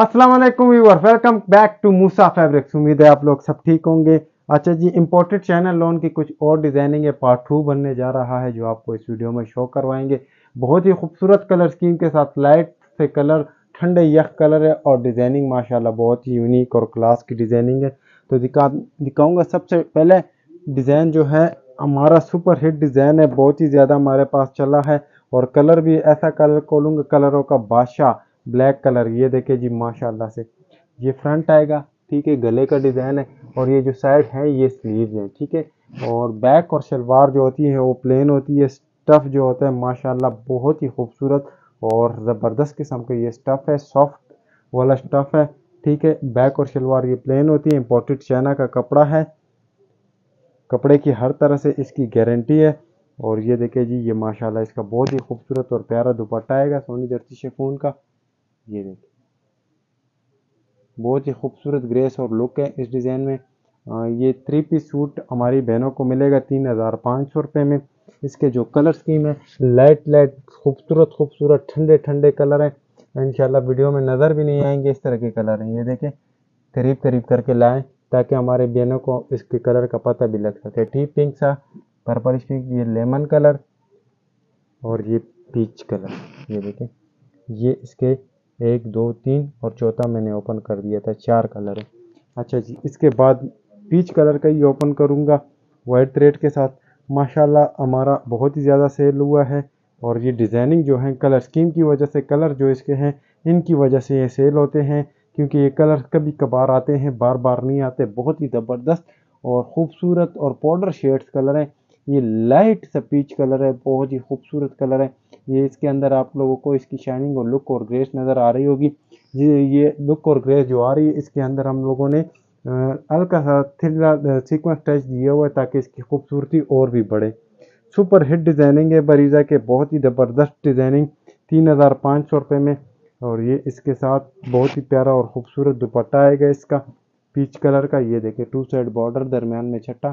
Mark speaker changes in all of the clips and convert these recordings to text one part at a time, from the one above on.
Speaker 1: السلام علیکم viewer welcome back to Musa fabrics. امید ہے آپ لوگ سب ٹھیک ہوں گے۔ اچھا جی امپورٹڈ چینل لون کی کچھ اور ڈیزائننگ ہے پارٹ ٹو بننے جا رہا ہے، جو آپ کو اس ویڈیو میں شو کروائیں گے۔ بہت ہی خوبصورت کلر سکیم کے ساتھ لائٹ سے کلر ٹھنڈے یخ کلر ہے اور ڈیزائننگ ماشاءاللہ بہت ہی یونیک اور کلاس کی ڈیزائننگ ہے۔ تو دکھا، دکھاؤں گا سب سے پہلے ڈیزائن جو ہے، ہمارا سپر ہٹ ڈیزائن ہے، بہت ہی زیادہ ہمارے پاس چلا ہے۔ اور کلر بھی ایسا کلر کھولوں گا کلروں کا بادشاہ۔ بلیک کلر، یہ دیکھیں جی ماشاءاللہ سے۔ یہ فرنٹ آئے گا، ٹھیک ہے، گلے کا ڈیزائن ہے اور یہ جو سائڈ ہے یہ سلیوز ہیں، ٹھیک ہے۔ اور بیک اور شلوار جو ہوتی ہے وہ پلین ہوتی ہے، سٹف جو ہوتا ہے، ماشاءاللہ بہت ہی خوبصورت اور زبردست قسم کا یہ اسٹف ہے، سافٹ والا اسٹف ہے، ٹھیک ہے۔ بیک اور شلوار یہ پلین ہوتی ہے امپورٹڈ چائنا کا کپڑا ہے۔ کپڑے کی ہر طرح سے اس کی گارنٹی ہے۔ اور یہ دیکھیں جی یہ ماشاءاللہ اس کا بہت ہی خوبصورت اور پیارا دوپٹہ آئے گا سونی درتی شیفون کا۔ یہ دیکھیں بہت ہی خوبصورت گریس اور لک ہے اس ڈیزائن میں۔ یہ تھری پی سوٹ ہماری بہنوں کو ملے گا تین ہزار پانچ سو روپے میں۔ اس کے جو کلر سکیم ہے لائٹ لائٹ خوبصورت خوبصورت تھنڈے تھنڈے کلر ہیں۔ انشاءاللہ ویڈیو میں نظر بھی نہیں آئیں گے اس طرح کے کلر ہیں۔ یہ دیکھیں، قریب قریب کر کے لائیں تاکہ ہمارے بینوں کو اس کے کلر کا پتہ بھی لگ سکے۔ ٹھیک پنک سا پرپلش پنک یہ لیمن کلر اور یہ پیچ کلر یہ دیکھیں، یہ اس کے ایک، دو، تین، اور چوتھا میں نے اوپن کر دیا تھا، چار کلر ہے اچھا جی اس کے بعد پیچ کلر کا ہی اوپن کروں گا وائٹ ریٹ کے ساتھ. ماشاءاللہ ہمارا بہت ہی زیادہ سیل ہوا ہے، اور یہ ڈیزائننگ جو ہیں کلر سکیم کی وجہ سے کلر جو اس کے ہیں، ان کی وجہ سے یہ سیل ہوتے ہیں، کیونکہ یہ کلر کبھی کبھار آتے ہیں، بار بار نہیں آتے، بہت ہی زبردست اور خوبصورت اور پاؤڈر شیڈس کلر ہیں۔ یہ لائٹ سا پیچ کلر ہے، بہت ہی خوبصورت کلر ہے۔ یہ اس کے اندر آپ لوگوں کو اس کی شائننگ اور لک اور گریس نظر آ رہی ہوگی۔ جی، یہ لک اور گریس جو آ رہی ہے، اس کے اندر ہم لوگوں نے ہلکا سا تھلا سیکوینس ٹچ دیا ہوا ہے تاکہ اس کی خوبصورتی اور بھی بڑھے۔ سپر ہٹ ڈیزائننگ ہے بریزا کے، بہت ہی زبردست ڈیزائننگ۔ تین ہزار پانچ سو روپے میں، اور یہ اس کے ساتھ بہت ہی پیارا اور خوبصورت دوپٹہ آئے گا اس کا۔ پیچ کلر کا، یہ دیکھیں ٹو سائڈ بارڈر درمیان میں چھٹا۔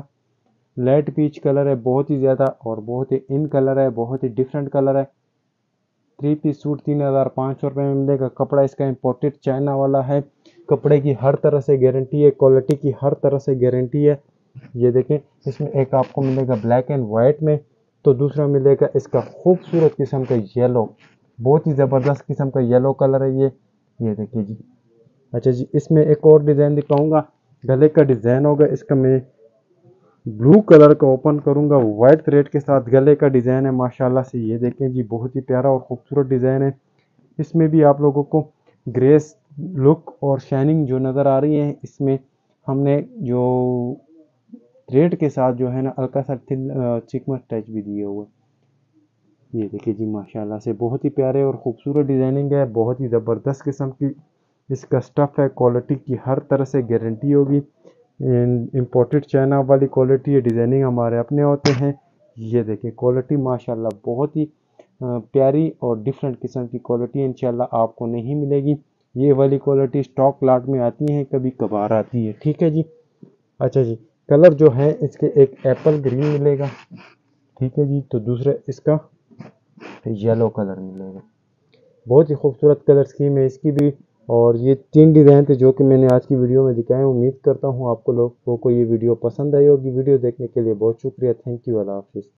Speaker 1: لائٹ پیچ کلر ہے، بہت ہی زیادہ اور بہت ہی ان کلر ہے، بہت ہی ڈیفرنٹ کلر ہے۔ تھری پیس سوٹ تین ہزار پانچ سو روپے میں ملے گا۔ کپڑا اس کا امپورٹڈ چائنا والا ہے۔ کپڑے کی ہر طرح سے گارنٹی ہے کوالٹی کی ہر طرح سے گارنٹی ہے۔ یہ دیکھیں، اس میں ایک آپ کو ملے گا بلیک اینڈ وائٹ میں۔ تو دوسرا ملے گا اس کا خوبصورت قسم کا یلو بہت ہی زبردست قسم کا یلو کلر ہے یہ۔ یہ دیکھیں جی۔ اچھا جی اس میں ایک اور ڈیزائن دکھاؤں گا۔ گلے کا ڈیزائن ہوگا اس کا میں۔ بلو کلر کا اوپن کروں گا وائٹ تھریڈ کے ساتھ گلے کا ڈیزائن ہے، ماشاءاللہ سے یہ دیکھیں جی بہت ہی پیارا اور خوبصورت ڈیزائن ہے۔ اس میں بھی آپ لوگوں کو گریس لک اور شائننگ جو نظر آ رہی ہے اس میں ہم نے جو تھریڈ کے ساتھ جو ہے نا، ہلکا سا تھل چکم ٹیچ بھی دیے ہوئے۔ یہ دیکھیں جی ماشاءاللہ سے بہت ہی پیارے اور خوبصورت ڈیزائننگ ہے، بہت ہی زبردست قسم کی اس کا سٹف ہے کوالٹی کی ہر طرح سے گارنٹی ہوگی۔ امپورٹڈ چائنا والی کوالٹی یہ ڈیزائننگ ہمارے اپنے ہوتے ہیں۔ یہ دیکھیں کوالٹی ماشاء اللہ بہت ہی پیاری اور ڈفرینٹ قسم کی کوالٹی انشاءاللہ آپ کو نہیں ملے گی۔ یہ والی کوالٹی اسٹاک لاٹ میں آتی ہیں، کبھی کبھار آتی ہے ٹھیک ہے جی؟ اچھا جی کلر جو ہے، اس کے ایک ایپل گرین ملے گا۔ ٹھیک ہے جی تو دوسرا اس کا یلو کلر ملے گا۔ بہت ہی خوبصورت کلر اسکیم ہے۔ اس کی بھی اور یہ تین ڈیزائن تھے جو کہ میں نے آج کی ویڈیو میں دکھائے امید کرتا ہوں آپ کو لوگوں کو یہ ویڈیو پسند آئی ہوگی۔ ویڈیو دیکھنے کے لیے بہت شکریہ۔ تھینک یو اللہ حافظ۔